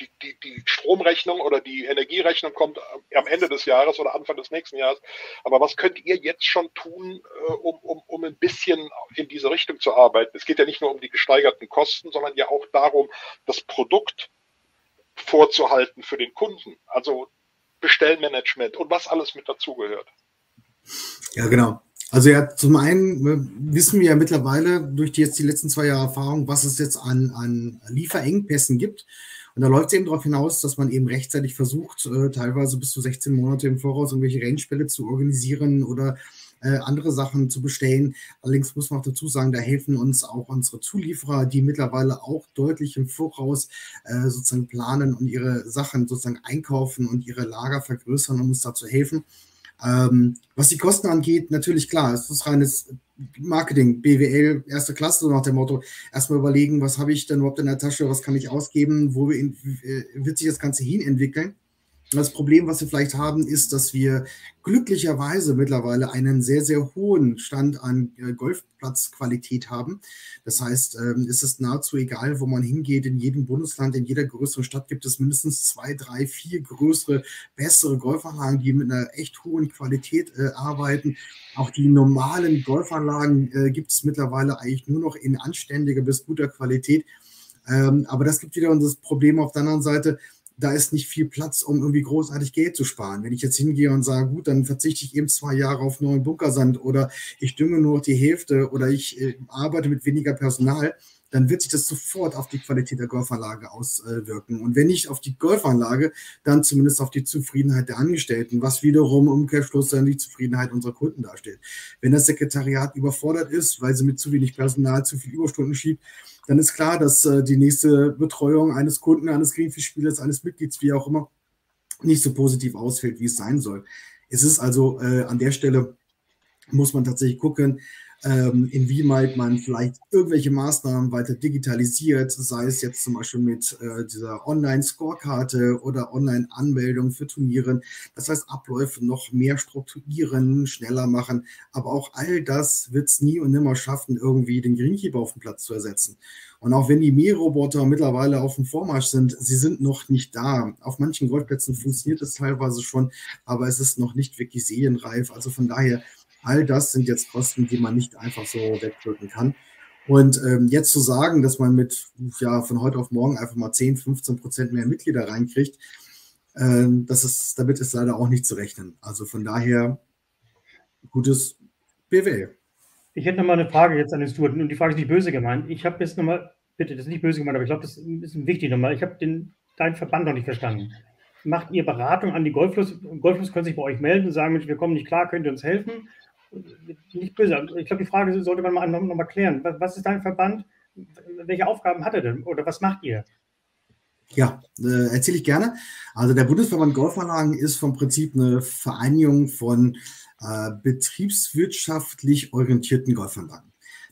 die, die, die Stromrechnung oder die Energierechnung kommt am Ende des Jahres oder Anfang des nächsten Jahres. Aber was könnt ihr jetzt schon tun, äh, um, um, um ein bisschen in diese Richtung zu arbeiten? Es geht ja nicht nur um die gesteigerten Kosten, sondern ja auch darum, das Produkt vorzuhalten für den Kunden. Also Bestellmanagement und was alles mit dazugehört. Ja, genau. Also ja, zum einen äh, wissen wir ja mittlerweile durch die jetzt die letzten zwei Jahre Erfahrung, was es jetzt an, an Lieferengpässen gibt. Und da läuft es eben darauf hinaus, dass man eben rechtzeitig versucht, äh, teilweise bis zu 16 Monate im Voraus irgendwelche Range-Spiele zu organisieren oder äh, andere Sachen zu bestellen. Allerdings muss man auch dazu sagen, da helfen uns auch unsere Zulieferer, die mittlerweile auch deutlich im Voraus äh, sozusagen planen und ihre Sachen sozusagen einkaufen und ihre Lager vergrößern, um uns da zu helfen. Ähm, was die Kosten angeht, natürlich klar, es ist reines Marketing, BWL, erste Klasse, so nach dem Motto, erstmal überlegen, was habe ich denn überhaupt in der Tasche, was kann ich ausgeben, wo in, äh, wird sich das Ganze hin entwickeln. Das Problem, was wir vielleicht haben, ist, dass wir glücklicherweise mittlerweile einen sehr, sehr hohen Stand an äh, Golfplatzqualität haben. Das heißt, ähm, es ist nahezu egal, wo man hingeht. In jedem Bundesland, in jeder größeren Stadt gibt es mindestens zwei, drei, vier größere, bessere Golfanlagen, die mit einer echt hohen Qualität äh, arbeiten. Auch die normalen Golfanlagen äh, gibt es mittlerweile eigentlich nur noch in anständiger bis guter Qualität. Ähm, aber das gibt wieder das Problem auf der anderen Seite da ist nicht viel Platz, um irgendwie großartig Geld zu sparen. Wenn ich jetzt hingehe und sage, gut, dann verzichte ich eben zwei Jahre auf neuen Bunkersand oder ich dünge nur die Hälfte oder ich äh, arbeite mit weniger Personal, dann wird sich das sofort auf die Qualität der Golfanlage auswirken. Und wenn nicht auf die Golfanlage, dann zumindest auf die Zufriedenheit der Angestellten, was wiederum im Umkehrschluss dann die Zufriedenheit unserer Kunden darstellt. Wenn das Sekretariat überfordert ist, weil sie mit zu wenig Personal zu viel Überstunden schiebt, dann ist klar, dass äh, die nächste Betreuung eines Kunden, eines Greenfish-Spielers, eines Mitglieds, wie auch immer, nicht so positiv ausfällt, wie es sein soll. Es ist also äh, an der Stelle, muss man tatsächlich gucken, ähm, inwieweit man vielleicht irgendwelche Maßnahmen weiter digitalisiert, sei es jetzt zum Beispiel mit äh, dieser Online-Scorekarte oder Online-Anmeldung für Turnieren. Das heißt, Abläufe noch mehr strukturieren, schneller machen. Aber auch all das wird es nie und nimmer schaffen, irgendwie den Greenkeeper auf den Platz zu ersetzen. Und auch wenn die Mähroboter mittlerweile auf dem Vormarsch sind, sie sind noch nicht da. Auf manchen Golfplätzen funktioniert es teilweise schon, aber es ist noch nicht wirklich serienreif. Also von daher, all das sind jetzt Kosten, die man nicht einfach so wegdrücken kann. Und ähm, jetzt zu sagen, dass man mit ja von heute auf morgen einfach mal 10, 15 Prozent mehr Mitglieder reinkriegt, ähm, das ist, damit ist leider auch nicht zu rechnen. Also von daher gutes BW. Ich hätte noch mal eine Frage jetzt an den Stuart und die Frage ist nicht böse gemeint. Ich habe jetzt noch mal, bitte, das ist nicht böse gemeint, aber ich glaube, das ist wichtig nochmal. Ich habe deinen Verband noch nicht verstanden. Macht ihr Beratung an die Golffluss? Golffluss können sich bei euch melden und sagen, Mensch, wir kommen nicht klar, könnt ihr uns helfen? Nicht böse. Ich glaube, die Frage sollte man mal noch, noch mal klären. Was, was ist dein Verband? Welche Aufgaben hat er denn? Oder was macht ihr? Ja, äh, erzähle ich gerne. Also der Bundesverband Golfanlagen ist vom Prinzip eine Vereinigung von äh, betriebswirtschaftlich orientierten Golfanlagen.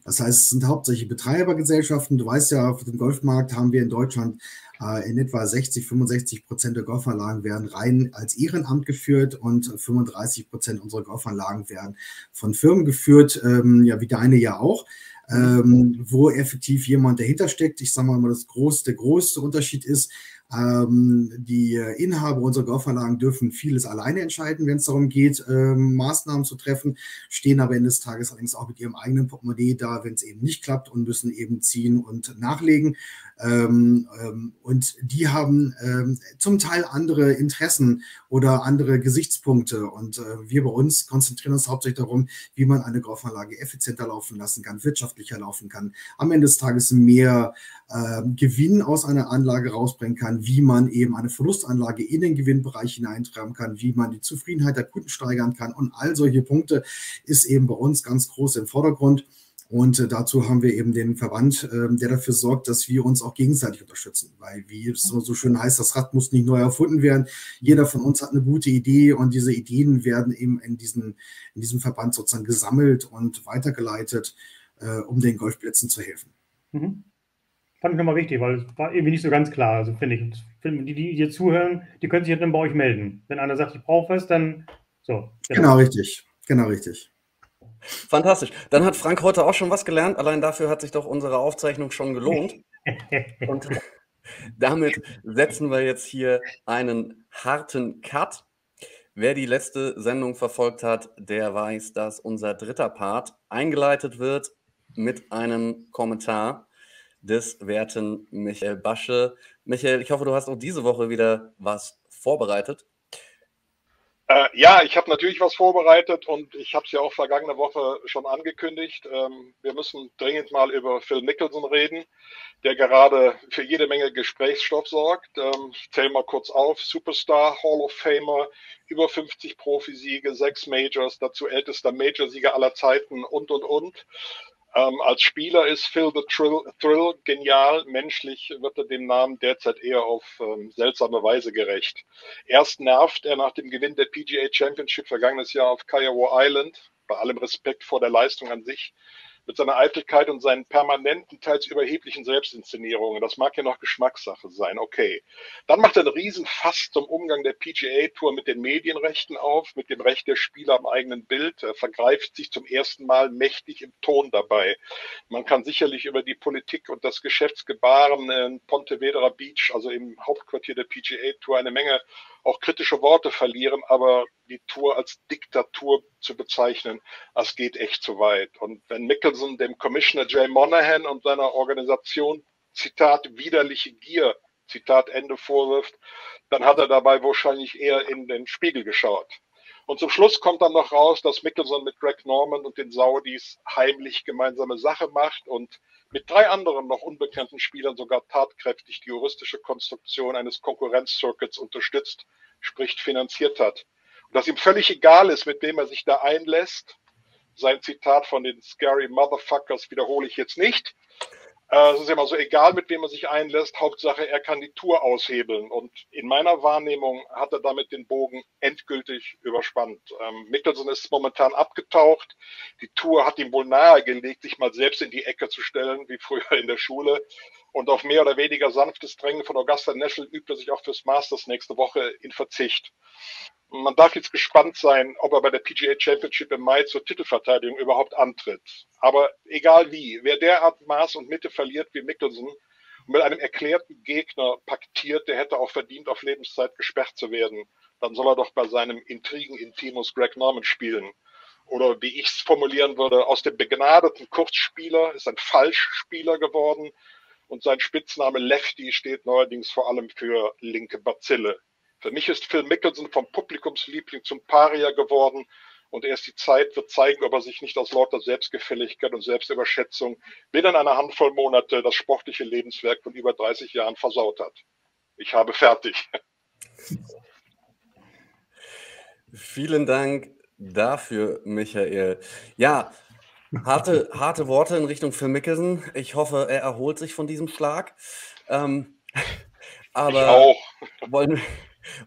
Das heißt, es sind hauptsächlich Betreibergesellschaften. Du weißt ja, auf dem Golfmarkt haben wir in Deutschland äh, in etwa 60, 65 Prozent der Golfanlagen werden rein als Ehrenamt geführt und 35 Prozent unserer Golfanlagen werden von Firmen geführt, ähm, ja, wie deine ja auch. Ähm, wo effektiv jemand dahinter steckt. Ich sage mal, das groß, der größte Unterschied ist, ähm, die Inhaber unserer Golfanlagen dürfen vieles alleine entscheiden, wenn es darum geht, ähm, Maßnahmen zu treffen, stehen aber Ende des Tages allerdings auch mit ihrem eigenen Portemonnaie da, wenn es eben nicht klappt und müssen eben ziehen und nachlegen. Ähm, ähm, und die haben ähm, zum Teil andere Interessen oder andere Gesichtspunkte. Und äh, wir bei uns konzentrieren uns hauptsächlich darum, wie man eine Golfanlage effizienter laufen lassen kann, wirtschaftlicher laufen kann, am Ende des Tages mehr Gewinn aus einer Anlage rausbringen kann, wie man eben eine Verlustanlage in den Gewinnbereich hineintreiben kann, wie man die Zufriedenheit der Kunden steigern kann. Und all solche Punkte ist eben bei uns ganz groß im Vordergrund. Und äh, dazu haben wir eben den Verband, äh, der dafür sorgt, dass wir uns auch gegenseitig unterstützen. Weil, wie es so, so schön heißt, das Rad muss nicht neu erfunden werden. Jeder von uns hat eine gute Idee und diese Ideen werden eben in, diesen, in diesem Verband sozusagen gesammelt und weitergeleitet, äh, um den Golfplätzen zu helfen. Mhm. Fand ich nochmal wichtig, weil es war irgendwie nicht so ganz klar. Also finde ich, die, die hier zuhören, die können sich dann bei euch melden. Wenn einer sagt, ich brauche was, dann so. Genau. genau richtig. Genau richtig. Fantastisch. Dann hat Frank heute auch schon was gelernt. Allein dafür hat sich doch unsere Aufzeichnung schon gelohnt. Und damit setzen wir jetzt hier einen harten Cut. Wer die letzte Sendung verfolgt hat, der weiß, dass unser dritter Part eingeleitet wird mit einem Kommentar des werten Michael Basche. Michael, ich hoffe, du hast auch diese Woche wieder was vorbereitet. Äh, ja, ich habe natürlich was vorbereitet und ich habe es ja auch vergangene Woche schon angekündigt. Ähm, wir müssen dringend mal über Phil Mickelson reden, der gerade für jede Menge Gesprächsstoff sorgt. Ähm, ich zähle mal kurz auf. Superstar, Hall of Famer, über 50 Profisiege, sechs Majors, dazu ältester Majorsieger aller Zeiten und, und, und. Ähm, als Spieler ist Phil the Thrill, Thrill, genial. Menschlich wird er dem Namen derzeit eher auf ähm, seltsame Weise gerecht. Erst nervt er nach dem Gewinn der PGA Championship vergangenes Jahr auf Kiowa Island, bei allem Respekt vor der Leistung an sich, mit seiner Eitelkeit und seinen permanenten, teils überheblichen Selbstinszenierungen. Das mag ja noch Geschmackssache sein, okay. Dann macht er einen Riesenfass zum Umgang der PGA-Tour mit den Medienrechten auf, mit dem Recht der Spieler am eigenen Bild. Er vergreift sich zum ersten Mal mächtig im Ton dabei. Man kann sicherlich über die Politik und das Geschäftsgebaren in Ponte Vedra Beach, also im Hauptquartier der PGA-Tour, eine Menge auch kritische Worte verlieren, aber die Tour als Diktatur zu bezeichnen, das geht echt zu weit. Und wenn Mickelson dem Commissioner Jay Monahan und seiner Organisation, Zitat, widerliche Gier, Zitat Ende vorwirft, dann hat er dabei wahrscheinlich eher in den Spiegel geschaut. Und zum Schluss kommt dann noch raus, dass Mickelson mit Greg Norman und den Saudis heimlich gemeinsame Sache macht und mit drei anderen noch unbekannten Spielern sogar tatkräftig die juristische Konstruktion eines Konkurrenzcircuits unterstützt, sprich finanziert hat. Und dass ihm völlig egal ist, mit wem er sich da einlässt. Sein Zitat von den Scary Motherfuckers wiederhole ich jetzt nicht. Äh, es ist ja immer so egal, mit wem man sich einlässt. Hauptsache, er kann die Tour aushebeln. Und in meiner Wahrnehmung hat er damit den Bogen endgültig überspannt. Ähm, Mickelson ist momentan abgetaucht. Die Tour hat ihm wohl nahegelegt, sich mal selbst in die Ecke zu stellen, wie früher in der Schule. Und auf mehr oder weniger sanftes Drängen von Augusta National übt er sich auch fürs Masters nächste Woche in Verzicht. Man darf jetzt gespannt sein, ob er bei der PGA Championship im Mai zur Titelverteidigung überhaupt antritt. Aber egal wie, wer derart Maß und Mitte verliert wie Mickelson und mit einem erklärten Gegner paktiert, der hätte auch verdient, auf Lebenszeit gesperrt zu werden, dann soll er doch bei seinem Intrigen-Intimus Greg Norman spielen. Oder wie ich es formulieren würde, aus dem begnadeten Kurzspieler ist ein Falschspieler geworden und sein Spitzname Lefty steht neuerdings vor allem für linke Bazille. Für mich ist Phil Mickelson vom Publikumsliebling zum Paria geworden und erst die Zeit wird zeigen, ob er sich nicht aus lauter Selbstgefälligkeit und Selbstüberschätzung binnen einer Handvoll Monate das sportliche Lebenswerk von über 30 Jahren versaut hat. Ich habe fertig. Vielen Dank dafür, Michael. Ja, harte, harte Worte in Richtung Phil Mickelson. Ich hoffe, er erholt sich von diesem Schlag. Ähm, aber wollen,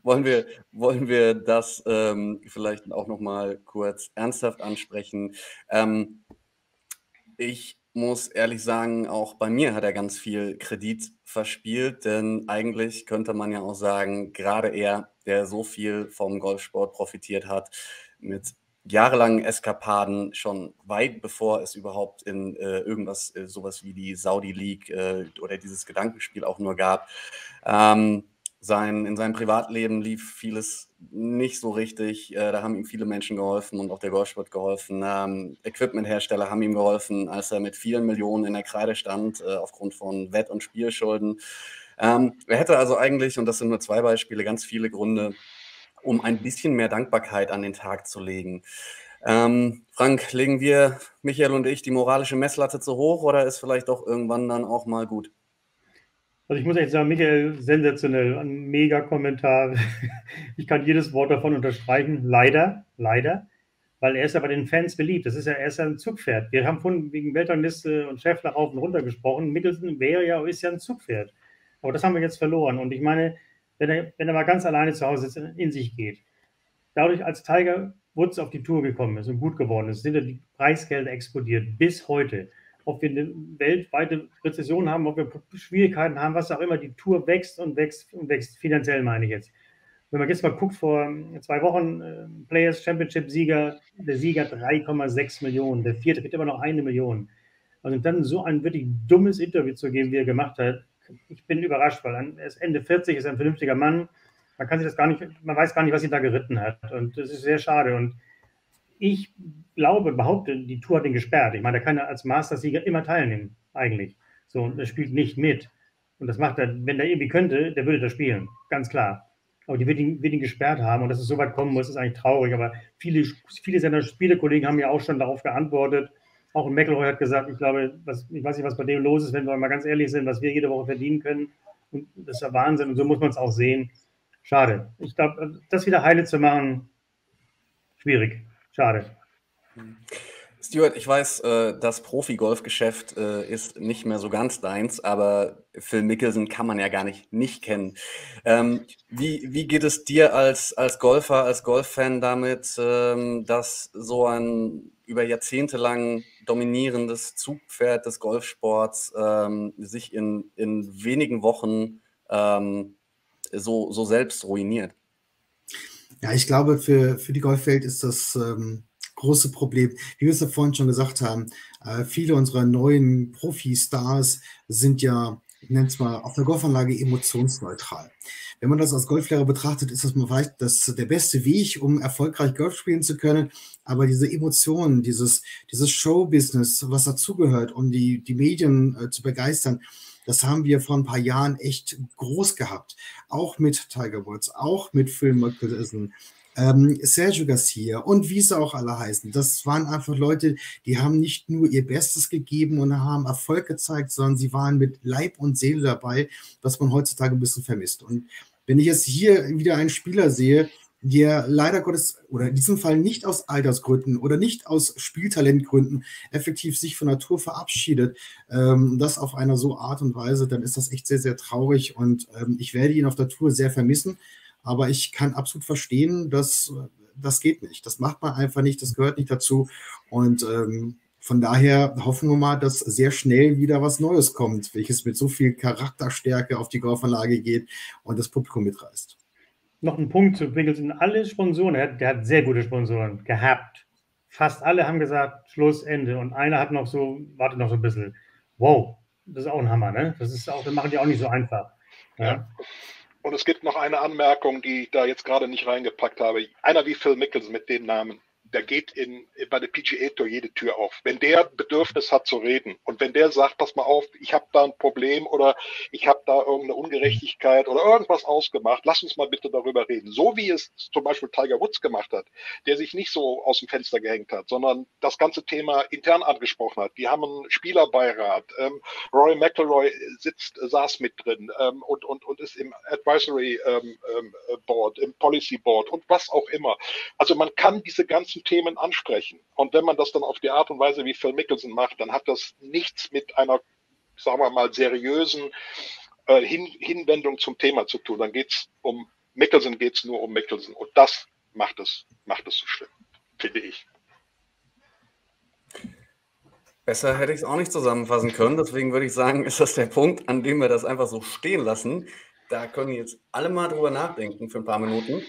wollen, wir, wollen wir das ähm, vielleicht auch noch mal kurz ernsthaft ansprechen? Ähm, ich muss ehrlich sagen, auch bei mir hat er ganz viel Kredit verspielt, denn eigentlich könnte man ja auch sagen, gerade er, der so viel vom Golfsport profitiert hat, mit jahrelangen Eskapaden schon weit bevor es überhaupt in äh, irgendwas äh, sowas wie die Saudi League äh, oder dieses Gedankenspiel auch nur gab. Ähm, sein, in seinem Privatleben lief vieles nicht so richtig. Äh, da haben ihm viele Menschen geholfen und auch der Golfsport geholfen. Ähm, Equipmenthersteller haben ihm geholfen, als er mit vielen Millionen in der Kreide stand, äh, aufgrund von Wett- und Spielschulden. Ähm, er hätte also eigentlich, und das sind nur zwei Beispiele, ganz viele Gründe, um ein bisschen mehr Dankbarkeit an den Tag zu legen. Ähm, Frank, legen wir, Michael und ich, die moralische Messlatte zu hoch oder ist vielleicht doch irgendwann dann auch mal gut? Also ich muss echt sagen, Michael, sensationell, ein mega Kommentar. Ich kann jedes Wort davon unterstreichen. Leider, leider, weil er ist ja bei den Fans beliebt. Das ist ja, er ist ja ein Zugpferd. Wir haben vorhin wegen Weltrangliste und Schäffler rauf und runter gesprochen. Mickelson wäre ja, ist ja ein Zugpferd. Aber das haben wir jetzt verloren. Und ich meine, wenn er, wenn er mal ganz alleine zu Hause sitzt, in sich geht, dadurch, als Tiger Woods auf die Tour gekommen ist und gut geworden ist, sind die Preisgelder explodiert bis heute ob wir eine weltweite Rezession haben, ob wir Schwierigkeiten haben, was auch immer, die Tour wächst und wächst und wächst, finanziell meine ich jetzt. Wenn man jetzt mal guckt, vor zwei Wochen äh, Players Championship Sieger, der Sieger 3,6 Millionen, der vierte kriegt immer noch eine Million. Also dann so ein wirklich dummes Interview zu geben, wie er gemacht hat, ich bin überrascht, weil er ist Ende 40, ist ein vernünftiger Mann. Man kann sich das gar nicht, man weiß gar nicht, was ihn da geritten hat. Und das ist sehr schade. Und ich glaube, behaupte, die Tour hat ihn gesperrt. Ich meine, der kann ja als Mastersieger immer teilnehmen, eigentlich. So, und er spielt nicht mit. Und das macht er, wenn er irgendwie könnte, der würde das spielen. Ganz klar. Aber die wird ihn, wird ihn gesperrt haben. Und dass es so weit kommen muss, ist eigentlich traurig. Aber viele, viele seiner Spielekollegen haben ja auch schon darauf geantwortet. Auch McElroy hat gesagt, ich glaube, was, ich weiß nicht, was bei dem los ist, wenn wir mal ganz ehrlich sind, was wir jede Woche verdienen können. Und das ist ja Wahnsinn. Und so muss man es auch sehen. Schade. Ich glaube, das wieder heile zu machen, schwierig. Schade. Stuart, ich weiß, äh, das Profi-Golfgeschäft äh, ist nicht mehr so ganz deins, aber Phil Mickelson kann man ja gar nicht nicht kennen. Ähm, wie, wie geht es dir als, als Golfer, als Golffan damit, ähm, dass so ein über Jahrzehnte lang dominierendes Zugpferd des Golfsports ähm, sich in, in wenigen Wochen so, so selbst ruiniert? Ja, ich glaube, für, für die Golfwelt ist das ähm, große Problem. Wie wir es ja vorhin schon gesagt haben, äh, viele unserer neuen Profi-Stars sind ja, ich nenne es mal, auf der Golfanlage emotionsneutral. Wenn man das als Golflehrer betrachtet, ist das mal vielleicht das, der beste Weg, um erfolgreich Golf spielen zu können. Aber diese Emotionen, dieses, dieses Showbusiness, was dazugehört, um die, die Medien äh, zu begeistern, das haben wir vor ein paar Jahren echt groß gehabt. Auch mit Tiger Woods, auch mit Phil Mickelson, ähm, Sergio Garcia und wie sie auch alle heißen. Das waren einfach Leute, die haben nicht nur ihr Bestes gegeben und haben Erfolg gezeigt, sondern sie waren mit Leib und Seele dabei, was man heutzutage ein bisschen vermisst. Und wenn ich jetzt hier wieder einen Spieler sehe, der leider Gottes oder in diesem Fall nicht aus Altersgründen oder nicht aus Spieltalentgründen effektiv sich von Natur verabschiedet, ähm, das auf einer so Art und Weise, dann ist das echt sehr, sehr traurig und ähm, ich werde ihn auf der Tour sehr vermissen. Aber ich kann absolut verstehen, dass das geht nicht. Das macht man einfach nicht, das gehört nicht dazu. Und ähm, von daher hoffen wir mal, dass sehr schnell wieder was Neues kommt, welches mit so viel Charakterstärke auf die Golfanlage geht und das Publikum mitreißt. Noch ein Punkt zu Mickelson. Alle Sponsoren, der hat, der hat sehr gute Sponsoren gehabt. Fast alle haben gesagt, Schluss, Ende. Und einer hat noch so, wartet noch so ein bisschen. Wow, das ist auch ein Hammer, ne? Das ist auch, das machen die auch nicht so einfach. Ja. ja. Und es gibt noch eine Anmerkung, die ich da jetzt gerade nicht reingepackt habe. Einer wie Phil Mickelson mit dem Namen da geht in, bei der PGA Tour jede Tür auf. Wenn der Bedürfnis hat zu reden und wenn der sagt, pass mal auf, ich habe da ein Problem oder ich habe da irgendeine Ungerechtigkeit oder irgendwas ausgemacht, lass uns mal bitte darüber reden. So wie es zum Beispiel Tiger Woods gemacht hat, der sich nicht so aus dem Fenster gehängt hat, sondern das ganze Thema intern angesprochen hat. Die haben einen Spielerbeirat. Ähm, Roy McElroy sitzt, saß mit drin ähm, und, und, und ist im Advisory ähm, ähm Board, im Policy Board und was auch immer. Also man kann diese ganzen solchen Themen ansprechen. Und wenn man das dann auf die Art und Weise wie Phil Mickelson macht, dann hat das nichts mit einer, sagen wir mal, seriösen äh, Hin Hinwendung zum Thema zu tun. Dann geht es um Mickelson, geht es nur um Mickelson. Und das macht es, macht es so schlimm, finde ich. Besser hätte ich es auch nicht zusammenfassen können. Deswegen würde ich sagen, ist das der Punkt, an dem wir das einfach so stehen lassen. Da können jetzt alle mal drüber nachdenken für ein paar Minuten.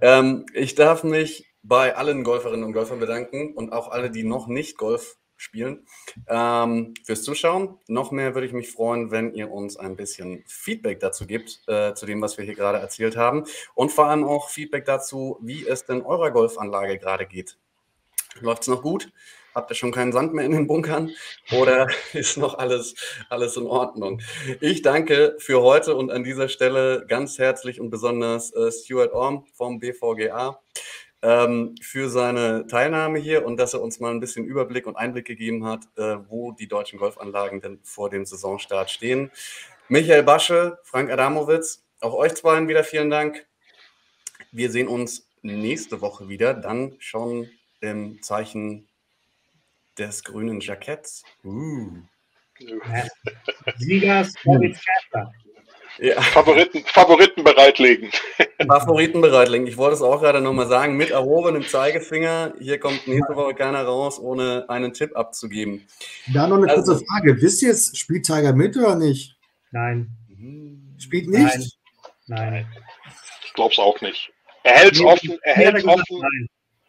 Ähm, ich darf mich bei allen Golferinnen und Golfern bedanken und auch alle, die noch nicht Golf spielen, ähm, fürs Zuschauen. Noch mehr würde ich mich freuen, wenn ihr uns ein bisschen Feedback dazu gibt, äh, zu dem, was wir hier gerade erzählt haben. Und vor allem auch Feedback dazu, wie es denn eurer Golfanlage gerade geht. Läuft es noch gut? Habt ihr schon keinen Sand mehr in den Bunkern? Oder ist noch alles, alles in Ordnung? Ich danke für heute und an dieser Stelle ganz herzlich und besonders äh, Stuart Orm vom BVGA ähm, für seine Teilnahme hier und dass er uns mal ein bisschen Überblick und Einblick gegeben hat, äh, wo die deutschen Golfanlagen denn vor dem Saisonstart stehen. Michael Basche, Frank Adamowitz, auch euch zwei wieder vielen Dank. Wir sehen uns nächste Woche wieder, dann schon im Zeichen des grünen Jacketts. Uh. Siegers ja. Favoriten, Favoriten bereitlegen. Favoriten bereitlegen. Ich wollte es auch gerade nochmal sagen, mit erhobenem Zeigefinger, hier kommt nächste Woche keiner raus, ohne einen Tipp abzugeben. Da noch eine also, kurze Frage. Wisst ihr jetzt, spielt Tiger mit oder nicht? Nein. Spielt nicht? Nein. Nein. Ich glaube es auch nicht. Er hält es offen. Er hält offen.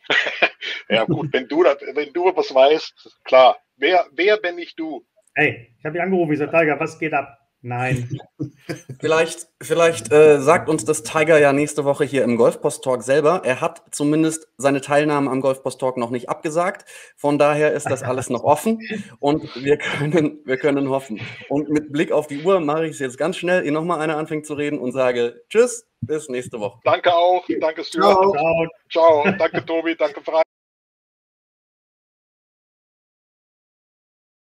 ja gut, wenn du, das, wenn du was weißt, klar. Wer, wer bin ich du? Hey, ich habe dich angerufen, ich sage, Tiger, was geht ab? Nein. vielleicht vielleicht äh, sagt uns das Tiger ja nächste Woche hier im Golfpost Talk selber. Er hat zumindest seine Teilnahme am Golfpost Talk noch nicht abgesagt. Von daher ist das alles noch offen und wir können, wir können hoffen. Und mit Blick auf die Uhr mache ich es jetzt ganz schnell, ihr nochmal einer anfängt zu reden und sage Tschüss, bis nächste Woche. Danke auch. Danke, Stuart. Ciao. Ciao. Danke, Tobi. Danke, Frank.